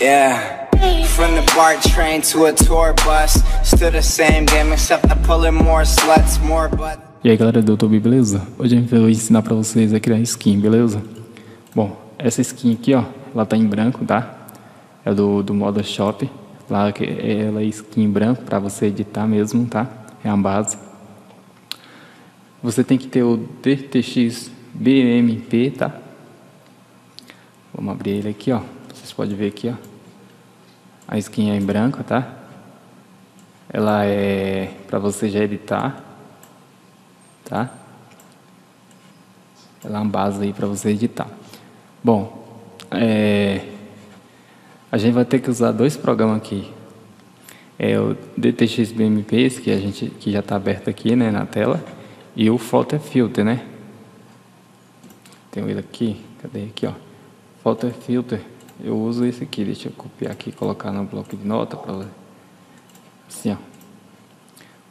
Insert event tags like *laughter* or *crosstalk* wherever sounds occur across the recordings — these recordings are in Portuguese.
Yeah. From the train to a tour bus. Still the same game, except I'm pulling more sluts, more. E aí galera do YouTube, beleza? Hoje eu vou ensinar pra vocês a criar skin, beleza? Bom, essa skin aqui, ó, ela tá em branco, tá? É do, do modo shop. Lá ela é skin em branco pra você editar mesmo, tá? É a base. Você tem que ter o DTX BMP, tá? Vamos abrir ele aqui, ó. Vocês podem ver aqui, ó. A skin é em branco, tá? Ela é para você já editar, tá? Ela é uma base aí para você editar. Bom, é, a gente vai ter que usar dois programas aqui. É o DTX BMP, esse que a gente que já está aberto aqui, né, na tela, e o Photo Filter, né? Tem ele aqui, cadê aqui, ó? Photo Filter. Eu uso esse aqui, deixa eu copiar aqui e colocar no bloco de nota para assim, ó.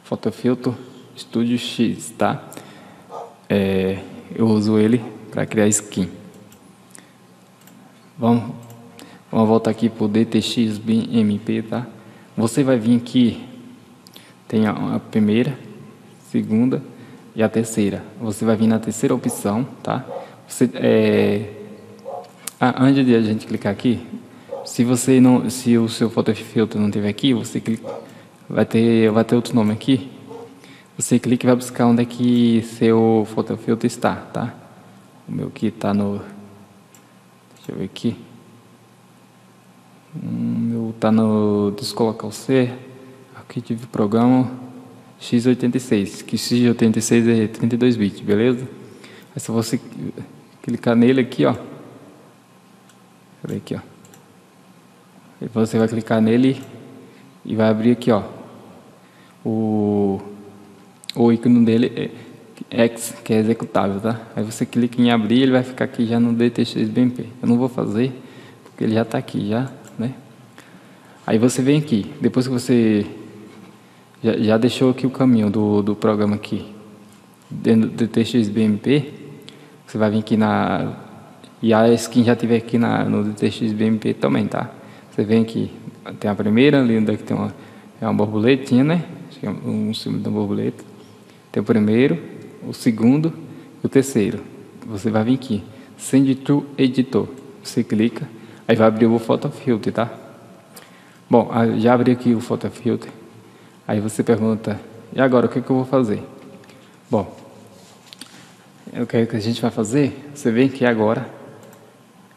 Photofilter Studio X, tá? É, eu uso ele para criar skin. Vamos, vamos voltar aqui para o DTX BMP, tá? Você vai vir aqui, tem a, a primeira, segunda e a terceira. Você vai vir na terceira opção, tá? Você, é, antes de a gente clicar aqui, se você não, se o seu photofilter não tiver aqui, você clica, vai ter, vai ter outro nome aqui. Você clica e vai buscar onde é que seu photofilter está, tá? O meu aqui está no, deixa eu ver aqui. O meu está no descolocar o C. Aqui tive o programa X86, que X86 é 32 bits, beleza? Aí se você clicar nele aqui, ó, Cadê aqui, ó? E você vai clicar nele e vai abrir aqui, ó. O, o ícone dele é X, que é executável, tá? Aí você clica em abrir, ele vai ficar aqui já no DTX BMP. Eu não vou fazer, porque ele já está aqui, já, né? Aí você vem aqui, depois que você já, já deixou aqui o caminho do, do programa aqui, dentro do DTX BMP, você vai vir aqui na e a skin já tive aqui na, no DTX BMP também, tá? Você vem aqui, tem a primeira, onde é tem uma, é uma borboletinha, né? É um símbolo da borboleta. Tem o primeiro, o segundo e o terceiro. Você vai vir aqui, Send to Editor. Você clica, aí vai abrir o Photo Filter, tá? Bom, já abri aqui o Photo Filter. Aí você pergunta, e agora o que, que eu vou fazer? Bom, o que a gente vai fazer? Você vem aqui agora,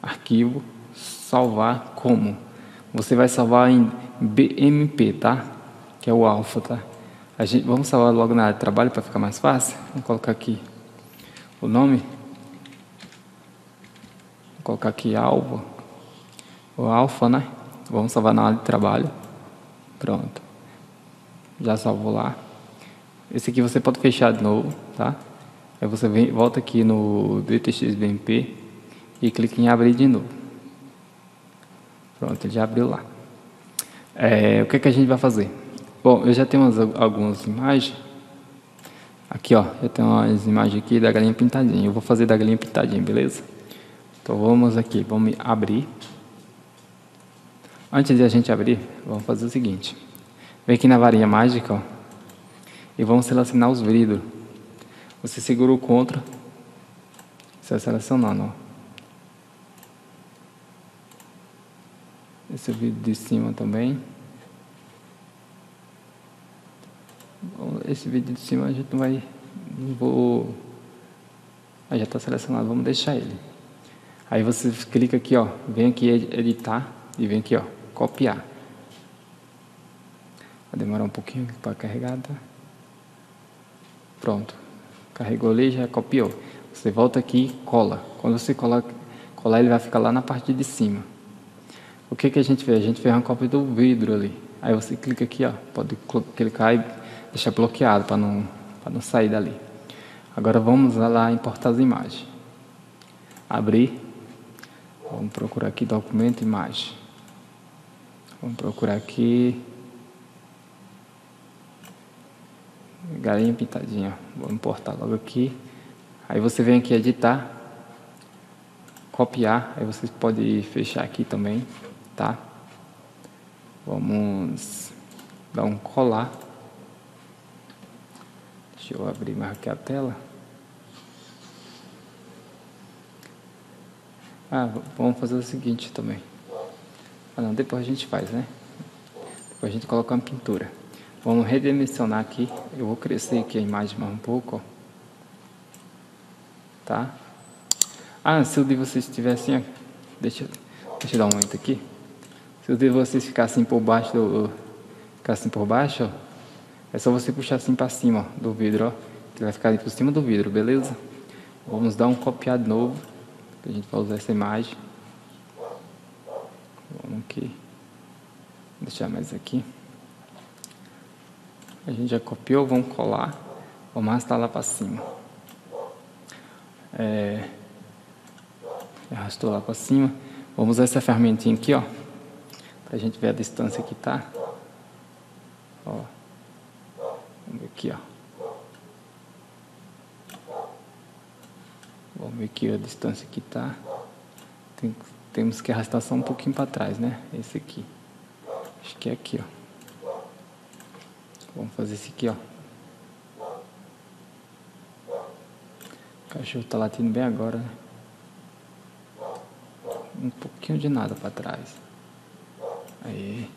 arquivo, salvar como. Você vai salvar em BMP, tá? Que é o alfa, tá? A gente, vamos salvar logo na área de trabalho para ficar mais fácil. Vamos colocar aqui o nome. Vou colocar aqui alvo. O alfa, né? Vamos salvar na área de trabalho. Pronto. Já salvou lá. Esse aqui você pode fechar de novo, tá? Aí você vem, volta aqui no DTX BMP e clique em abrir de novo. Pronto, ele já abriu lá. É, o que, é que a gente vai fazer? Bom, eu já tenho umas, algumas imagens. Aqui, ó, eu tenho umas imagens aqui da galinha pintadinha. Eu vou fazer da galinha pintadinha, beleza? Então vamos aqui, vamos abrir. Antes de a gente abrir, vamos fazer o seguinte. Vem aqui na varinha mágica, ó, e vamos selecionar os vidros. Você segura o CTRL, você selecionando, ó. Esse vídeo de cima também. Esse vídeo de cima a gente não vai. Não vou. Ah, já está selecionado, vamos deixar ele. Aí você clica aqui, ó, vem aqui editar e vem aqui, ó, copiar. Vai demorar um pouquinho para carregar, tá? Pronto. Carregou ali, já copiou. Você volta aqui e cola. Quando você colar, colar, ele vai ficar lá na parte de cima. O que, que a gente fez? A gente fez uma cópia do vidro ali. Aí você clica aqui, ó, pode clicar e deixar bloqueado para não, não sair dali. Agora vamos lá importar as imagens. Abrir. Vamos procurar aqui documento imagem. Vamos procurar aqui. Galinha pintadinha. Vou importar logo aqui. Aí você vem aqui editar. Copiar. Aí você pode fechar aqui também tá? Vamos dar um colar. Deixa eu abrir mais aqui a tela. Ah, vamos fazer o seguinte também. Ah não, depois a gente faz, né? Depois a gente coloca uma pintura. Vamos redimensionar aqui. Eu vou crescer aqui a imagem mais um pouco, ó. Tá? Ah, se o de vocês estivesse assim, deixa, deixa eu dar um momento aqui. Se de vocês ficassem por baixo do, ficassem por baixo, ó, é só você puxar assim para cima ó, do vidro, ó, que vai ficar por cima do vidro, beleza? Vamos dar um copiado novo, que a gente vai usar essa imagem. Vamos aqui, deixar mais aqui. A gente já copiou, vamos colar, vamos arrastar lá para cima. É, arrastou lá para cima. Vamos usar essa ferramentinha aqui, ó, a gente ver a distância que tá. Ó, vamos ver aqui, ó. Vamos ver aqui a distância que tá. Tem, temos que arrastar só um pouquinho para trás, né? Esse aqui. Acho que é aqui, ó. Vamos fazer esse aqui, ó. O cachorro tá latindo bem agora, né? um pouquinho de nada para trás. Aí,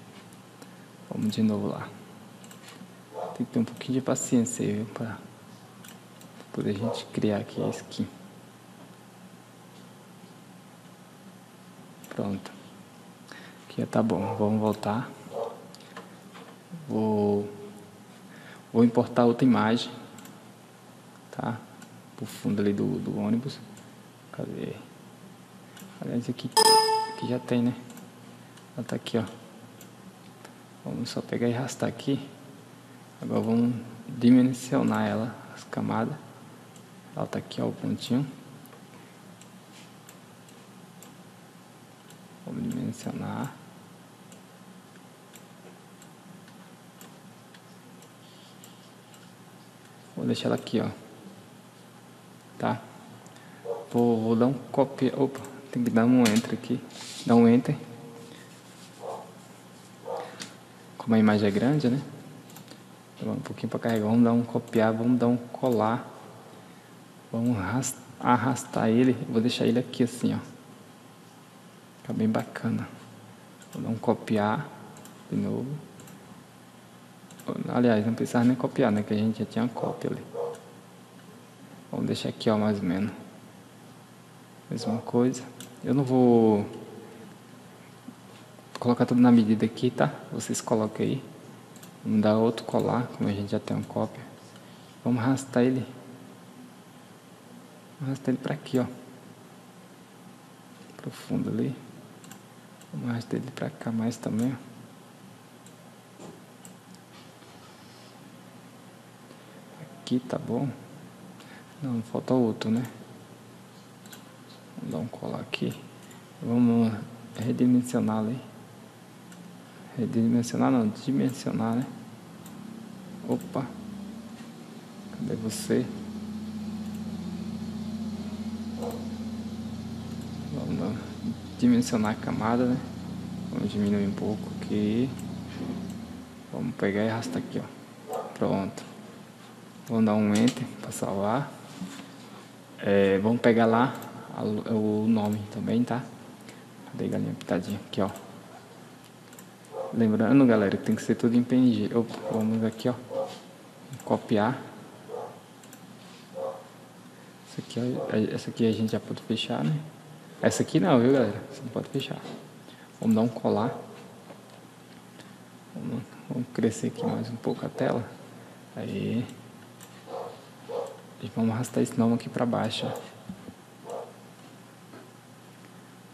vamos de novo lá. Tem que ter um pouquinho de paciência aí para poder a gente criar aqui a skin. Pronto. Aqui já tá bom. Vamos voltar. Vou, vou importar outra imagem, tá? Pro fundo ali do, do ônibus. Cadê? Aliás, aqui, aqui já tem, né? Ela tá aqui, ó. Vamos só pegar e arrastar aqui. Agora vamos dimensionar ela, as camadas. Ela tá aqui, ó, o pontinho. Vamos dimensionar. Vou deixar ela aqui, ó. Tá? Vou, vou dar um copy. Opa tem que dar um enter aqui. Dá um enter. Como a imagem é grande, né? Um pouquinho para carregar. Vamos dar um copiar, vamos dar um colar. Vamos arrastar ele. Vou deixar ele aqui assim, ó. Fica bem bacana. Vou dar um copiar de novo. Aliás, não precisava nem copiar, né? Que a gente já tinha cópia ali. Vamos deixar aqui, ó, mais ou menos. Mesma coisa. Eu não vou colocar tudo na medida aqui, tá? Vocês coloquem aí. Vamos dar outro colar, como a gente já tem uma cópia. Vamos arrastar ele. Vamos arrastar ele para aqui, ó. Profundo ali. Vamos arrastar ele para cá mais também, ó. Aqui tá bom. Não, falta outro, né? Vamos dar um colar aqui. Vamos redimensionar ali. Redimensionar não, dimensionar, né? Opa. Cadê você? Vamos dimensionar a camada, né? Vamos diminuir um pouco aqui. Vamos pegar e arrastar aqui, ó. Pronto. Vamos dar um enter para salvar. É, vamos pegar lá o nome também, tá? Cadê galinha pitadinha? Aqui, ó. Lembrando, galera, que tem que ser tudo em PNG. Opa, vamos aqui, ó. Copiar. Essa aqui, ó, essa aqui a gente já pode fechar, né? Essa aqui não, viu, galera? Você não pode fechar. Vamos dar um colar. Vamos, vamos crescer aqui mais um pouco a tela. Aí. E vamos arrastar esse nome aqui pra baixo, ó.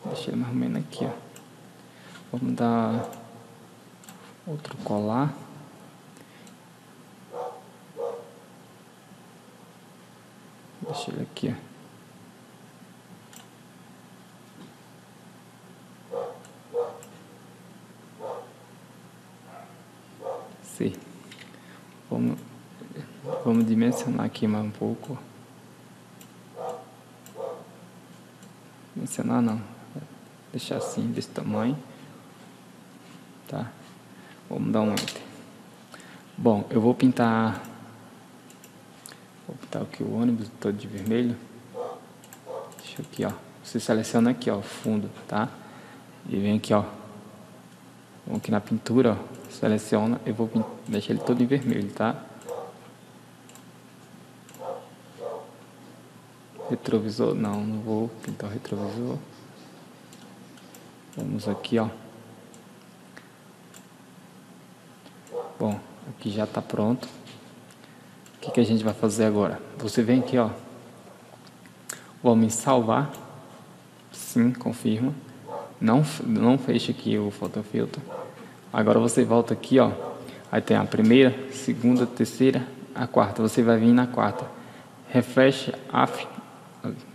Deixei mais ou menos aqui, ó. Vamos dar outro colar. Deixa ele aqui. Sim. Vamos, vamos dimensionar aqui mais um pouco. Dimensionar não deixar assim, desse tamanho, tá? Vamos dar um enter. Bom, eu vou pintar. Vou pintar aqui o ônibus todo de vermelho. Deixa aqui, ó. Você seleciona aqui, ó, fundo, tá? E vem aqui, ó. Vamos aqui na pintura, ó. Seleciona. Eu vou deixar ele todo em vermelho, tá? Retrovisor, não, não vou pintar o retrovisor. Vamos aqui, ó. Bom, aqui já está pronto. O que, que a gente vai fazer agora? Você vem aqui, ó. Vamos salvar. Sim, confirma. Não, não fecha aqui o fotofiltro. Agora você volta aqui, ó. Aí tem a primeira, segunda, terceira, a quarta. Você vai vir na quarta. Refresh af.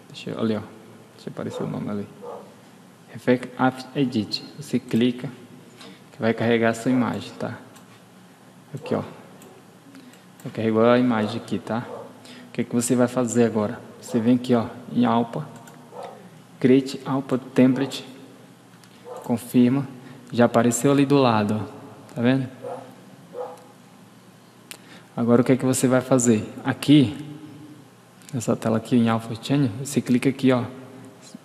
Deixa eu, ali, ó. Deixa aparecer o nome ali. Refresh af edit. Você clica que vai carregar a sua imagem, tá? Aqui, ó. Eu carregou a imagem aqui, tá? O que, que você vai fazer agora? Você vem aqui, ó, em Alpa. Create Alpa Template. Confirma. Já apareceu ali do lado, ó. Tá vendo? Agora o que é que você vai fazer? Aqui, nessa tela aqui em Alpha Channel, você clica aqui, ó.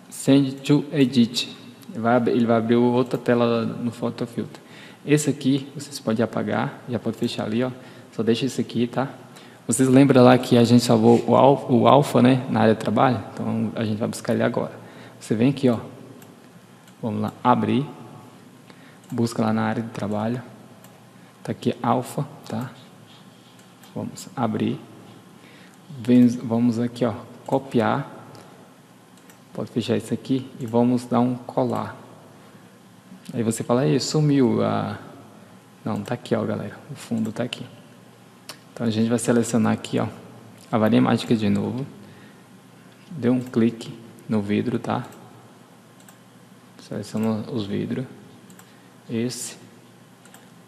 Send to Edit. Ele vai, ele vai abrir outra tela no Photo Filter. Esse aqui, vocês podem apagar, já pode fechar ali, ó. Só deixa esse aqui, tá? Vocês lembram lá que a gente salvou o alfa, o alfa, né, na área de trabalho? Então a gente vai buscar ele agora. Você vem aqui, ó. Vamos lá, abrir. Busca lá na área de trabalho. Tá aqui alfa, tá? Vamos abrir. Vem, vamos aqui, ó, copiar. Pode fechar isso aqui e vamos dar um colar. Aí você fala, aí sumiu a. Não, tá aqui, ó, galera. O fundo tá aqui. Então a gente vai selecionar aqui, ó, a varinha mágica de novo. Dê um clique no vidro, tá? Seleciona os vidros. Esse,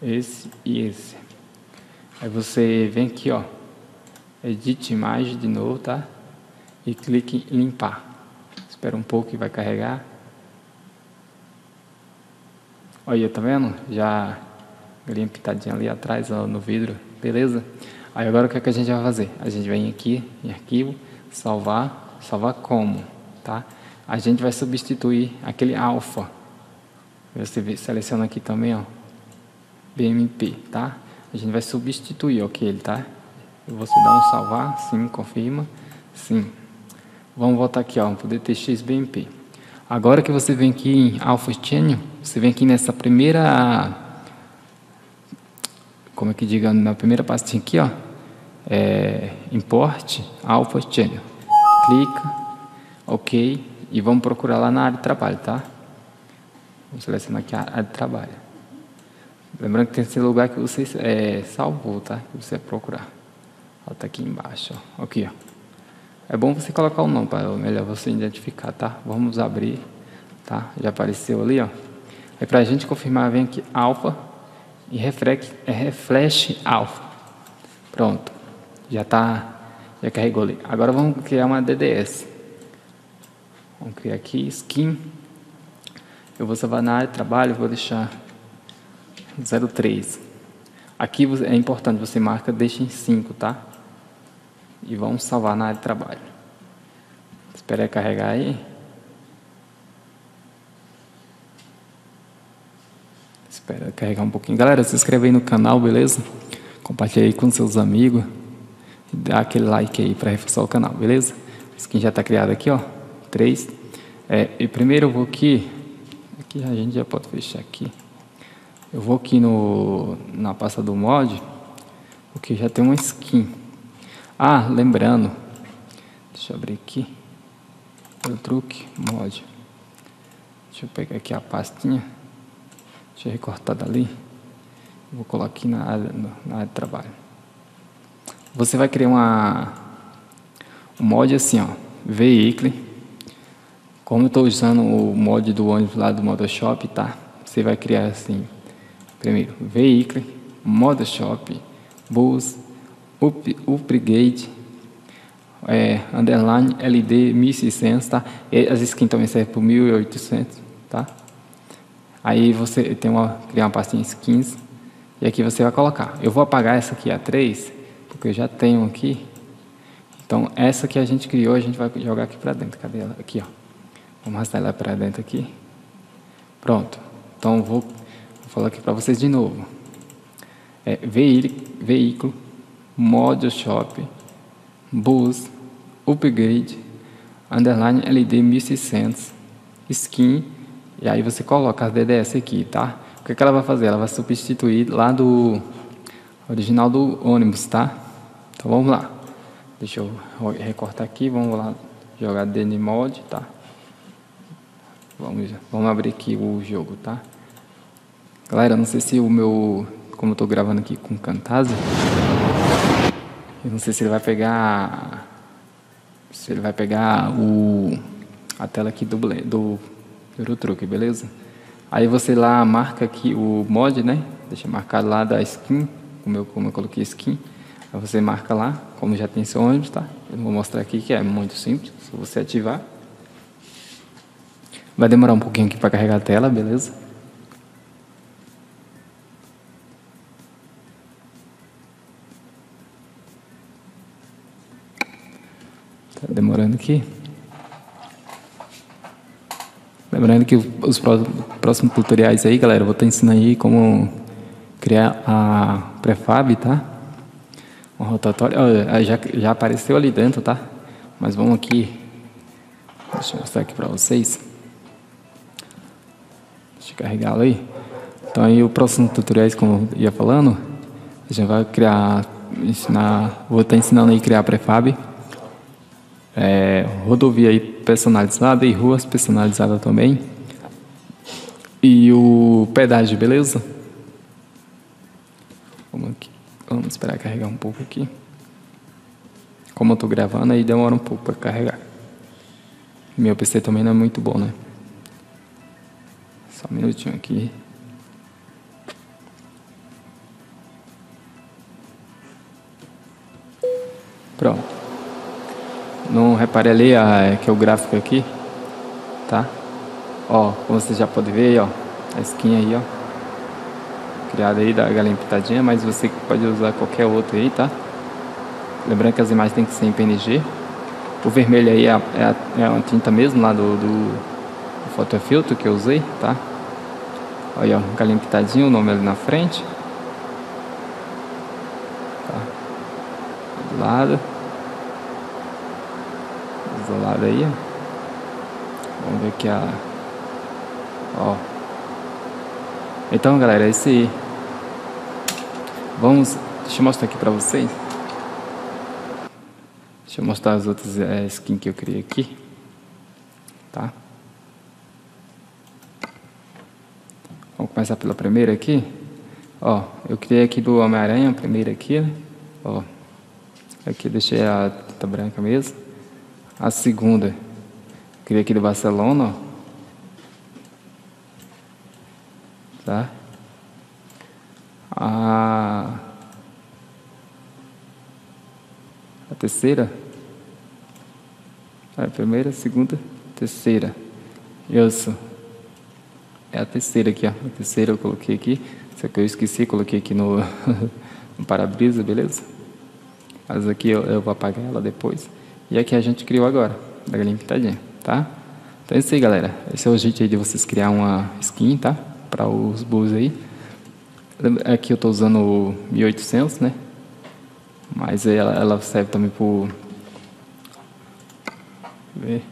esse e esse. Aí você vem aqui, ó. Edite imagem de novo, tá? E clique em limpar. Espera um pouco e vai carregar. Olha, tá vendo? Já galinha pintadinha ali atrás ó, no vidro, beleza? Aí agora o que, é que a gente vai fazer? A gente vem aqui em arquivo, salvar, salvar como, tá? A gente vai substituir aquele alfa. Você seleciona aqui também, ó, BMP, tá? A gente vai substituir aquele, tá? Você dá um salvar, sim, confirma, sim. Vamos voltar aqui, ó, poder TX BMP. Agora que você vem aqui em Alpha Channel, você vem aqui nessa primeira, como é que diga, na primeira pastinha aqui, ó, é, Import Alpha Channel. Clica, OK, e vamos procurar lá na área de trabalho, tá? Vamos selecionar aqui a área de trabalho. Lembrando que tem esse lugar que você é, salvou, tá? Que você procurar. Ela tá aqui embaixo, ó. Aqui, ó. É bom você colocar o nome para melhor você identificar, tá? Vamos abrir, tá? Já apareceu ali, ó. Aí para a gente confirmar, vem aqui alfa e refresh, é refresh alfa. Pronto, já tá, já carregou ali. Agora vamos criar uma DDS. Vamos criar aqui skin. Eu vou salvar na área de trabalho, vou deixar 03. Aqui é importante você marca, deixa em 5, tá? E vamos salvar na área de trabalho. Espera carregar aí. Espera carregar um pouquinho. Galera, se inscreve aí no canal, beleza? Compartilha aí com seus amigos. Dá aquele like aí para reforçar o canal, beleza? Skin já está criado aqui, ó. Três. É, e primeiro eu vou aqui. Aqui a gente já pode fechar aqui. Eu vou aqui no, na pasta do mod. Porque já tem uma skin. Ah, lembrando, deixa eu abrir aqui, o truque, mod. Deixa eu pegar aqui a pastinha, deixa eu recortar dali, vou colocar aqui na área, na área de trabalho. Você vai criar uma, um mod assim, ó, veículo. Como eu estou usando o mod do ônibus lá do Motoshop, tá? Você vai criar assim, primeiro, veículo, Motoshop, bus, up, upgrade, é, underline LD 1600, tá? E as skins também servem por 1800, tá? Aí você tem uma criar uma pastinha skins, E aqui você vai colocar. Eu vou apagar essa aqui, a 3, porque eu já tenho aqui. Então, essa que a gente criou, a gente vai jogar aqui para dentro. Cadê ela? Aqui, ó. Vamos arrastar ela para dentro aqui. Pronto. Então, vou, vou falar aqui para vocês de novo. É, veículo, Module Shop, Bus, Upgrade, Underline LD 1600, Skin, e aí você coloca as DDS aqui, tá? O que, que ela vai fazer? Ela vai substituir lá do original do ônibus, tá? Então vamos lá. Deixa eu recortar aqui, vamos lá jogar DN Mod, tá? Vamos, vamos abrir aqui o jogo, tá? Galera, não sei se o meu, como eu tô gravando aqui com Camtasia, eu não sei se ele vai pegar, se ele vai pegar o a tela aqui do do Eurotruck, beleza? Aí você lá marca aqui o mod, né? Deixa marcado lá da skin, como eu, como eu coloquei skin. Aí você marca lá, como já tem seu ônibus, tá? Eu vou mostrar aqui que é muito simples, se você ativar. Vai demorar um pouquinho aqui para carregar a tela, beleza? Demorando aqui. Lembrando que os próximos tutoriais aí, galera, eu vou estar ensinando aí como criar a prefab, tá? Um rotatório, oh, já, já apareceu ali dentro, tá? Mas vamos aqui, deixa eu mostrar aqui para vocês carregá-lo aí. Então aí o próximo tutoriais, como eu ia falando, a gente vai criar, ensinar, vou estar ensinando aí a criar prefab, é, rodovia personalizada e ruas personalizadas também. E o pedágio, beleza? Vamos, aqui. Vamos esperar carregar um pouco aqui. Como eu estou gravando, aí demora um pouco para carregar. Meu PC também não é muito bom, né? Só um minutinho aqui. Pronto. Não repare ali a, que é o gráfico aqui, tá? Ó, como você já pode ver, ó, a skin aí, ó. Criada aí da galinha pitadinha, mas você pode usar qualquer outro aí, tá? Lembrando que as imagens tem que ser em PNG. O vermelho aí é, é, é uma tinta mesmo lá do, do fotofiltro que eu usei, tá? Olha, ó, galinha pitadinho, o nome ali na frente. Tá. Do lado. Do lado aí. Vamos ver aqui a... Ó. Então, galera, é esse aí. Vamos... Deixa eu mostrar aqui pra vocês. Deixa eu mostrar as outras é, skins que eu criei aqui. Tá? Vamos começar pela primeira aqui. Ó, eu criei aqui do Homem-Aranha, primeira aqui, né? Ó, aqui deixei a tinta branca mesmo. A segunda, aqui do Barcelona, ó. Tá? A, a terceira, a primeira, segunda, terceira. Isso. É a terceira aqui, ó. A terceira eu coloquei aqui. Essa aqui eu esqueci, coloquei aqui no, *laughs* no para-brisa, beleza? As aqui eu, eu, vou apagar ela depois. E aqui a gente criou agora, da galinha pintadinha, tá? Então é isso aí, galera. Esse é o jeito aí de vocês criar uma skin, tá? Para os bulls aí. Aqui eu tô usando o 1800, né? Mas ela, ela serve também por... Ver.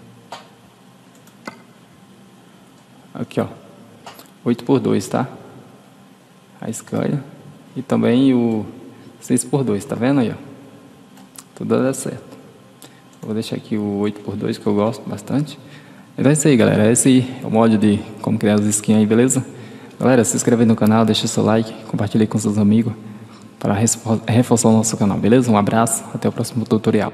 Aqui, ó. 8 por 2 tá? A escalha. E também o 6 por 2 tá vendo aí, ó? Tudo dá certo. Vou deixar aqui o 8 por 2 que eu gosto bastante. Então é isso aí, galera. Esse é o mod de como criar as skins aí, beleza? Galera, se inscreve no canal, deixa seu like, compartilhe com seus amigos para reforçar o nosso canal, beleza? Um abraço, até o próximo tutorial.